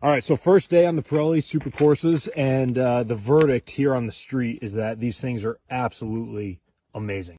All right, so first day on the Pirelli Supercorsas, and uh, the verdict here on the street is that these things are absolutely amazing.